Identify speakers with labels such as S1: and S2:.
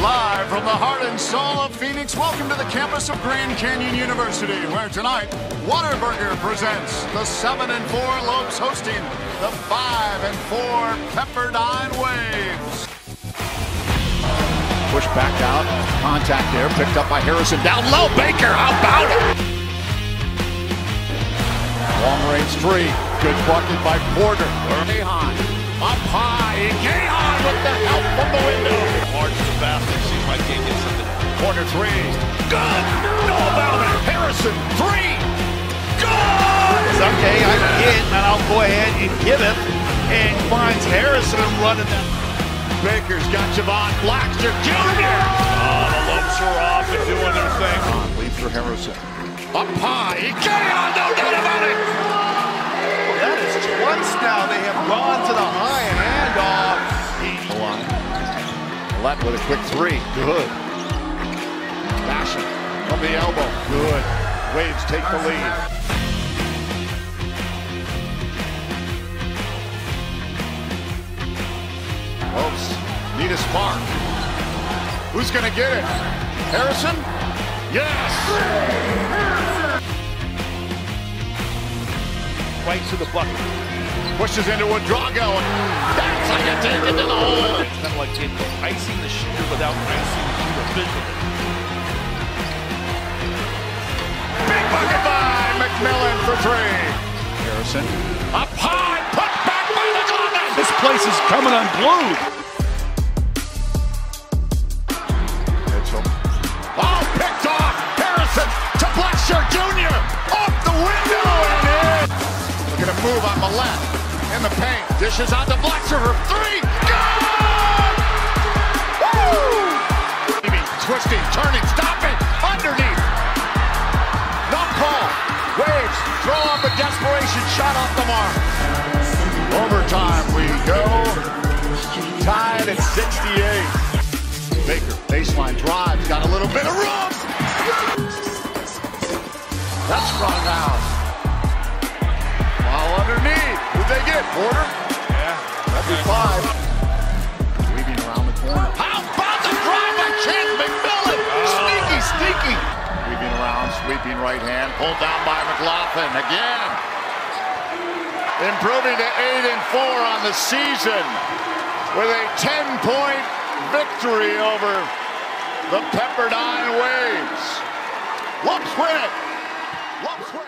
S1: Live from the heart and soul of Phoenix, welcome to the campus of Grand Canyon University, where tonight Whataburger presents the 7 and 4 Lopes hosting the 5 and 4 Pepperdine Waves. Push back out, contact there, picked up by Harrison. Down low, Baker, how about it? Long range three, good bucket by Porter. Gahan up high, Gahan with the help Corner three. Good. No about it. Harrison, three. Good.
S2: It's okay, I get it, and I'll go ahead and give it. And finds Harrison running that.
S1: Baker's got Javon Blacksher Jr.
S2: Oh, the lumps are off and doing their thing.
S1: Lead for Harrison. Up high. Gahan, no doubt about it.
S2: That is twice now they have gone to the high handoff.
S1: Let with a quick three. Good. From the elbow. Good. Waves take the lead. Lopes need a spark. Who's going to get it? Harrison? Yes!
S2: Right to the bucket.
S1: Pushes into a Drago. That's how you take it to the hole.
S2: It's kind of like icing the shooter without icing the shooter visually.
S1: Harrison up high, put back by the Glennon.
S2: This place is coming unglued.
S1: Mitchell. Oh, picked off. Harrison to Blacksher Jr. Off the window and in. Looking to move on the left. In the paint. Dishes out to Blacksher for three. Good! Woo! Twisting, turning, stopping. Underneath. No call. Waves throw up a shot off the mark. Overtime we go. Tied at 68. Baker, baseline drive, got a little bit of room. That's sprung out. While underneath, who'd they get? Porter?
S2: Yeah.
S1: That'd be five. Weaving around the corner. How about the drive by Chance McMillan? Ah. Sneaky, sneaky. Weaving around, sweeping right hand, pulled down by McLaughlin again. Improving to eight and four on the season with a 10-point victory over the Pepperdine Waves. Lopes win it. Lopes win it.